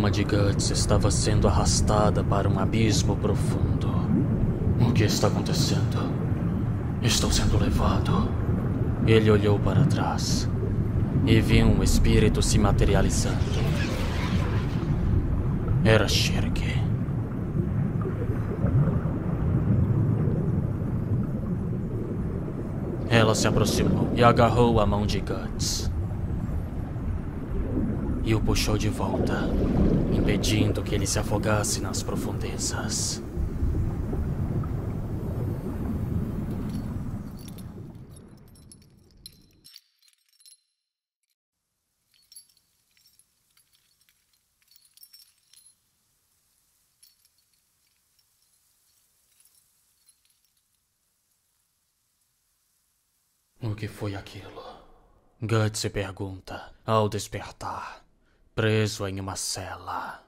alma de Guts estava sendo arrastada para um abismo profundo. O que está acontecendo? Estou sendo levado. Ele olhou para trás e viu um espírito se materializando. Era Shirk. Ela se aproximou e agarrou a mão de Guts. E o puxou de volta, impedindo que ele se afogasse nas profundezas. O que foi aquilo? Guts se pergunta ao despertar, preso em uma cela.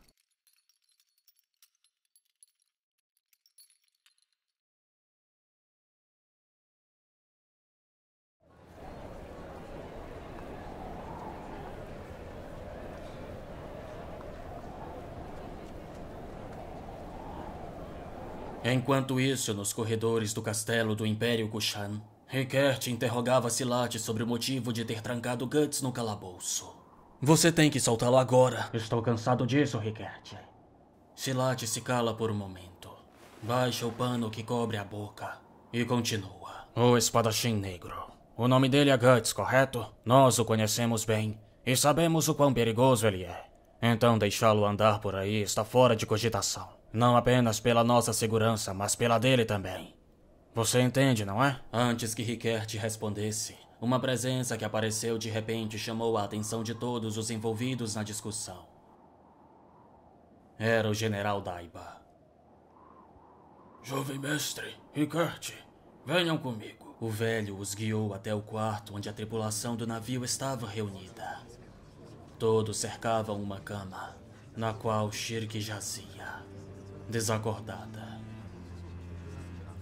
Enquanto isso, nos corredores do castelo do Império Kushan, Rickert interrogava Silat sobre o motivo de ter trancado Guts no calabouço. Você tem que soltá-lo agora. Estou cansado disso, Rickert. Silat se cala por um momento. Baixa o pano que cobre a boca e continua. O espadachim negro. O nome dele é Guts, correto? Nós o conhecemos bem e sabemos o quão perigoso ele é. Então deixá-lo andar por aí está fora de cogitação. Não apenas pela nossa segurança, mas pela dele também. Você entende, não é? Antes que Rickert respondesse, uma presença que apareceu de repente chamou a atenção de todos os envolvidos na discussão. Era o general Daiba. Jovem mestre, Rickert, venham comigo. O velho os guiou até o quarto onde a tripulação do navio estava reunida. Todos cercavam uma cama, na qual Shirk jazia, desacordada.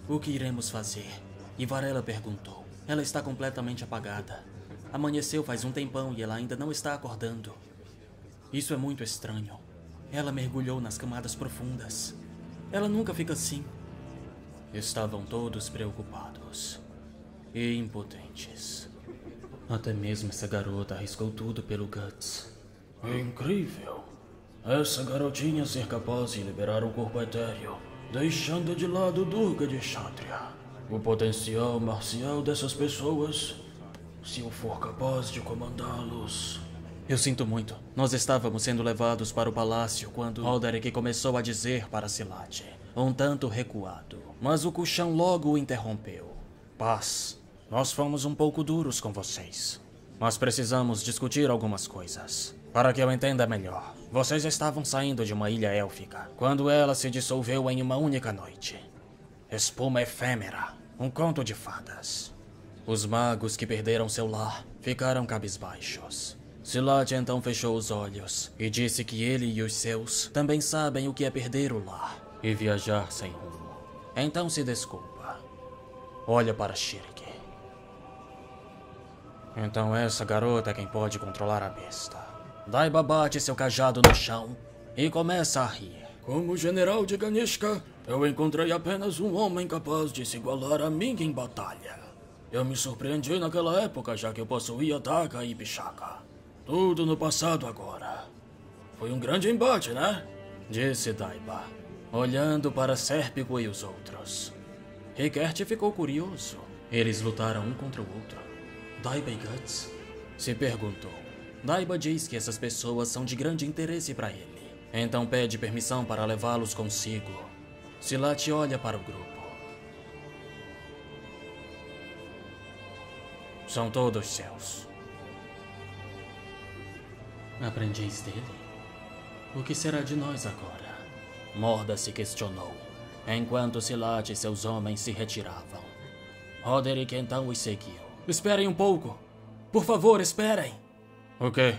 O que iremos fazer? E Varela perguntou. Ela está completamente apagada. Amanheceu faz um tempão e ela ainda não está acordando. Isso é muito estranho. Ela mergulhou nas camadas profundas. Ela nunca fica assim. Estavam todos preocupados e impotentes. Até mesmo essa garota arriscou tudo pelo Guts. É incrível. Essa garotinha ser capaz de liberar um corpo etéreo, deixando de lado Durga de Kshatriya. O potencial marcial dessas pessoas, se eu for capaz de comandá-los. Eu sinto muito. Nós estávamos sendo levados para o palácio quando Alderic começou a dizer para Silat, um tanto recuado. Mas o Kuchan logo o interrompeu. Paz. Nós fomos um pouco duros com vocês. Mas precisamos discutir algumas coisas. Para que eu entenda melhor, vocês estavam saindo de uma ilha élfica quando ela se dissolveu em uma única noite. Espuma efêmera, um conto de fadas. Os magos que perderam seu lar ficaram cabisbaixos. Silat então fechou os olhos e disse que ele e os seus também sabem o que é perder o lar e viajar sem rumo. Então se desculpa. Olha para Shirk. Então essa garota é quem pode controlar a besta. Daiba bate seu cajado no chão e começa a rir. Como general de Ganishka, eu encontrei apenas um homem capaz de se igualar a mim em batalha. Eu me surpreendi naquela época, já que eu possuía Taka e Pichaka. Tudo no passado agora. Foi um grande embate, né? Disse Daiba, olhando para Sérpico e os outros. Rickert ficou curioso. Eles lutaram um contra o outro. Daiba e Guts? Se perguntou. Daiba diz que essas pessoas são de grande interesse para ele. Então pede permissão para levá-los consigo. Silat olha para o grupo. São todos seus. Aprendiz dele? O que será de nós agora? Morda se questionou, enquanto Silat e seus homens se retiravam. Roderick então os seguiu. Esperem um pouco. Por favor, esperem. O quê?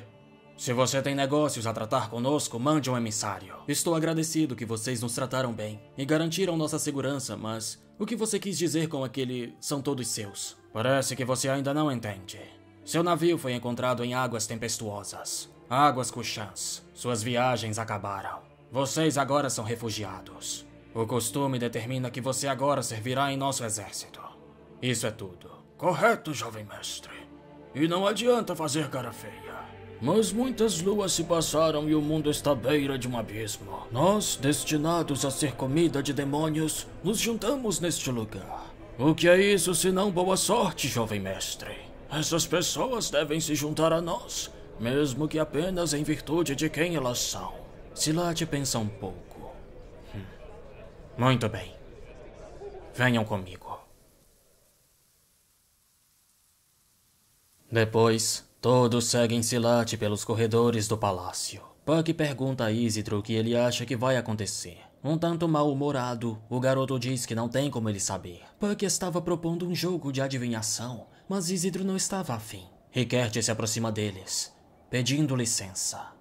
Se você tem negócios a tratar conosco, mande um emissário. Estou agradecido que vocês nos trataram bem e garantiram nossa segurança, mas o que você quis dizer com aquele são todos seus? Parece que você ainda não entende. Seu navio foi encontrado em águas tempestuosas. Águas Cuxãs, suas viagens acabaram. Vocês agora são refugiados. O costume determina que você agora servirá em nosso exército. Isso é tudo. Correto, jovem mestre. E não adianta fazer cara feia. Mas muitas luas se passaram e o mundo está à beira de um abismo. Nós, destinados a ser comida de demônios, nos juntamos neste lugar. O que é isso senão boa sorte, jovem mestre? Essas pessoas devem se juntar a nós, mesmo que apenas em virtude de quem elas são. Silate pensa um pouco. Hum. Muito bem. Venham comigo. Depois, todos seguem Silate pelos corredores do palácio. Puck pergunta a Isidro o que ele acha que vai acontecer. Um tanto mal-humorado, o garoto diz que não tem como ele saber. Puck estava propondo um jogo de adivinhação, mas Isidro não estava afim. Rickert se aproxima deles, pedindo licença.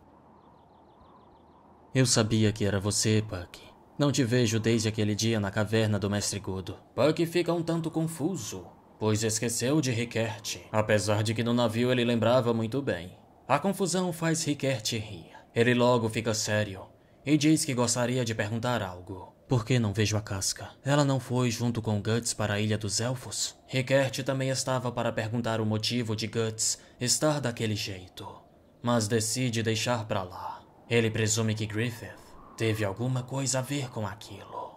Eu sabia que era você, Puck. Não te vejo desde aquele dia na caverna do Mestre Gudo. Puck fica um tanto confuso pois esqueceu de Rickert, apesar de que no navio ele lembrava muito bem. A confusão faz Rickert rir. Ele logo fica sério e diz que gostaria de perguntar algo. Por que não vejo a casca? Ela não foi junto com Guts para a Ilha dos Elfos? Rickert também estava para perguntar o motivo de Guts estar daquele jeito, mas decide deixar para lá. Ele presume que Griffith teve alguma coisa a ver com aquilo.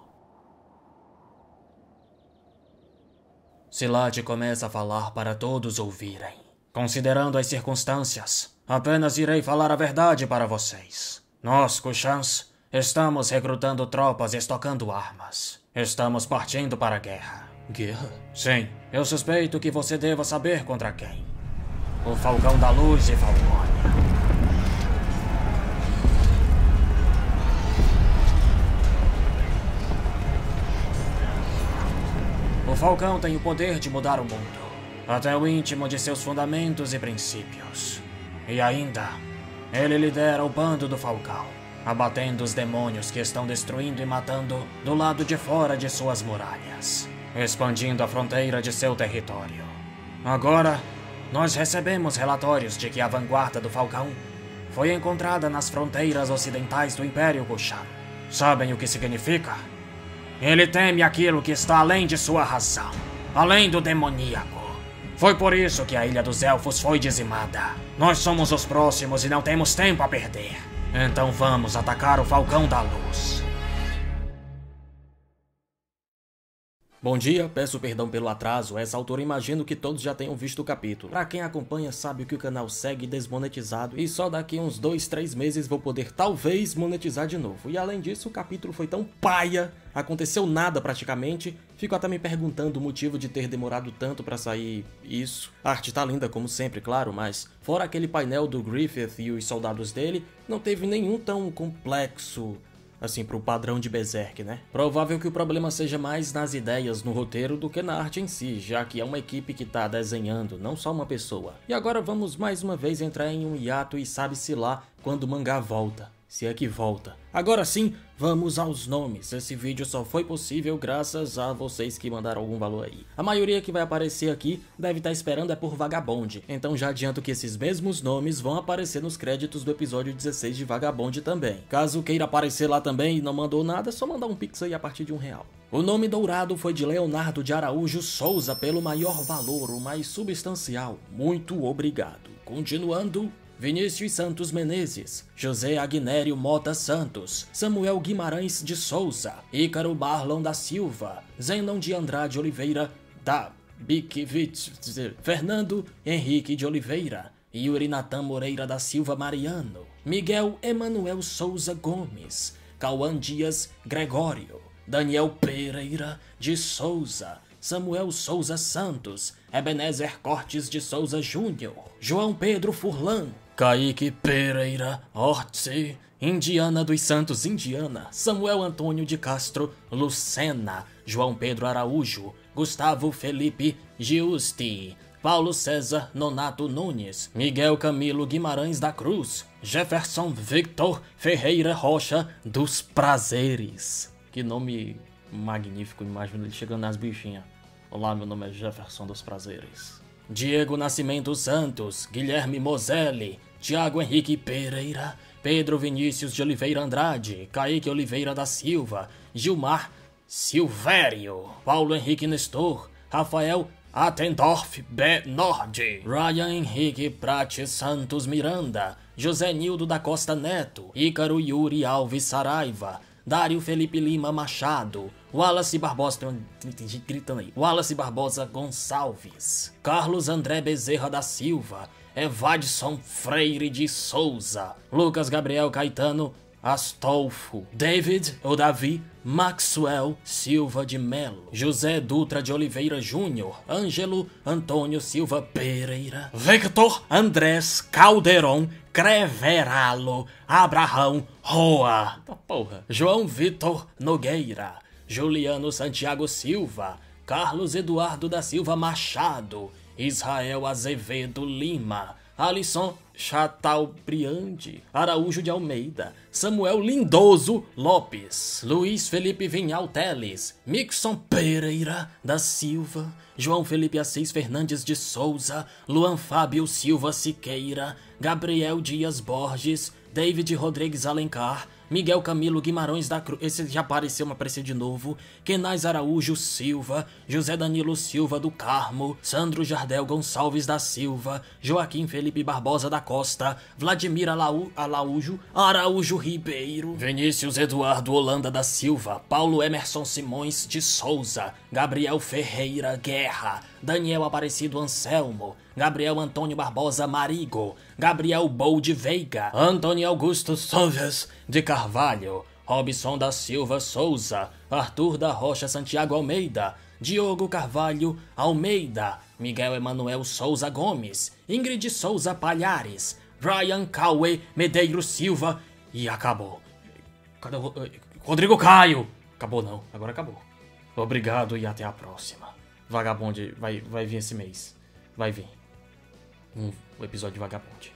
Silate começa a falar para todos ouvirem. Considerando as circunstâncias, apenas irei falar a verdade para vocês. Nós, Kushans, estamos recrutando tropas e estocando armas. Estamos partindo para a guerra. Guerra? Sim, eu suspeito que você deva saber contra quem. O Falcão da Luz e Falcônia. O Falcão tem o poder de mudar o mundo, até o íntimo de seus fundamentos e princípios. E ainda, ele lidera o bando do Falcão, abatendo os demônios que estão destruindo e matando do lado de fora de suas muralhas, expandindo a fronteira de seu território. Agora, nós recebemos relatórios de que a vanguarda do Falcão foi encontrada nas fronteiras ocidentais do Império Gushan. Sabem o que significa? Ele teme aquilo que está além de sua razão, além do demoníaco. Foi por isso que a Ilha dos Elfos foi dizimada. Nós somos os próximos e não temos tempo a perder. Então vamos atacar o Falcão da Luz. Bom dia, peço perdão pelo atraso, essa altura imagino que todos já tenham visto o capítulo. Pra quem acompanha sabe que o canal segue desmonetizado e só daqui uns 2, 3 meses vou poder talvez monetizar de novo. E além disso, o capítulo foi tão paia, aconteceu nada praticamente, fico até me perguntando o motivo de ter demorado tanto pra sair isso. A arte tá linda como sempre, claro, mas fora aquele painel do Griffith e os soldados dele, não teve nenhum tão complexo assim, pro padrão de Berserk, né? Provável que o problema seja mais nas ideias no roteiro do que na arte em si, já que é uma equipe que tá desenhando, não só uma pessoa. E agora vamos mais uma vez entrar em um hiato e sabe-se lá quando o mangá volta se é que volta. Agora sim, vamos aos nomes. Esse vídeo só foi possível graças a vocês que mandaram algum valor aí. A maioria que vai aparecer aqui deve estar tá esperando é por Vagabonde, então já adianto que esses mesmos nomes vão aparecer nos créditos do episódio 16 de Vagabonde também. Caso queira aparecer lá também e não mandou nada, é só mandar um pix aí a partir de um real. O nome dourado foi de Leonardo de Araújo Souza pelo maior valor, o mais substancial. Muito obrigado. Continuando, Vinícius Santos Menezes, José Agnério Mota Santos, Samuel Guimarães de Souza, Ícaro Barlon da Silva, Zenon de Andrade Oliveira, da Bikiewicz, Fernando Henrique de Oliveira, Yuri Natan Moreira da Silva Mariano, Miguel Emanuel Souza Gomes, Cauã Dias Gregório, Daniel Pereira de Souza, Samuel Souza Santos, Ebenezer Cortes de Souza Júnior, João Pedro Furlan, Kaique Pereira, Ortiz, Indiana dos Santos, Indiana, Samuel Antônio de Castro, Lucena, João Pedro Araújo, Gustavo Felipe Giusti, Paulo César Nonato Nunes, Miguel Camilo Guimarães da Cruz, Jefferson Victor Ferreira Rocha dos Prazeres. Que nome magnífico, imagina ele chegando nas bichinhas. Olá, meu nome é Jefferson dos Prazeres. Diego Nascimento Santos, Guilherme Moselli, Tiago Henrique Pereira, Pedro Vinícius de Oliveira Andrade, Kaique Oliveira da Silva, Gilmar Silvério, Paulo Henrique Nestor, Rafael Atendorf B. Nord, Ryan Henrique Prates Santos Miranda, José Nildo da Costa Neto, Ícaro Yuri Alves Saraiva, Dário Felipe Lima Machado, Wallace Barbosa, gritando aí, Wallace Barbosa Gonçalves, Carlos André Bezerra da Silva, Evadson Freire de Souza, Lucas Gabriel Caetano Astolfo, David ou Davi Maxwell Silva de Melo, José Dutra de Oliveira Júnior, Ângelo Antônio Silva Pereira, Victor Andrés Calderon Creveralo, Abraão Roa, tá João Vitor Nogueira, Juliano Santiago Silva, Carlos Eduardo da Silva Machado, Israel Azevedo Lima, Alisson Chatalbriand, Araújo de Almeida, Samuel Lindoso Lopes, Luiz Felipe Vinhal Teles, Mixon Pereira da Silva, João Felipe Assis Fernandes de Souza, Luan Fábio Silva Siqueira, Gabriel Dias Borges, David Rodrigues Alencar, Miguel Camilo Guimarães da Cruz, esse já apareceu, mas apareceu de novo, Kenais Araújo Silva, José Danilo Silva do Carmo, Sandro Jardel Gonçalves da Silva, Joaquim Felipe Barbosa da Costa, Vladimir Alaú, Alaújo, Araújo Ribeiro, Vinícius Eduardo Holanda da Silva, Paulo Emerson Simões de Souza, Gabriel Ferreira Guerra, Daniel Aparecido Anselmo, Gabriel Antônio Barbosa Marigo, Gabriel Bold Veiga, Antônio Augusto Soves de Carvalho, Robson da Silva Souza, Arthur da Rocha Santiago Almeida, Diogo Carvalho Almeida, Miguel Emanuel Souza Gomes, Ingrid Souza Palhares, Brian Cauê Medeiros Silva e acabou. O Rodrigo Caio? Acabou não, agora acabou. Obrigado e até a próxima. Vagabonde vai, vai vir esse mês. Vai vir. Um episódio de Vagabonde.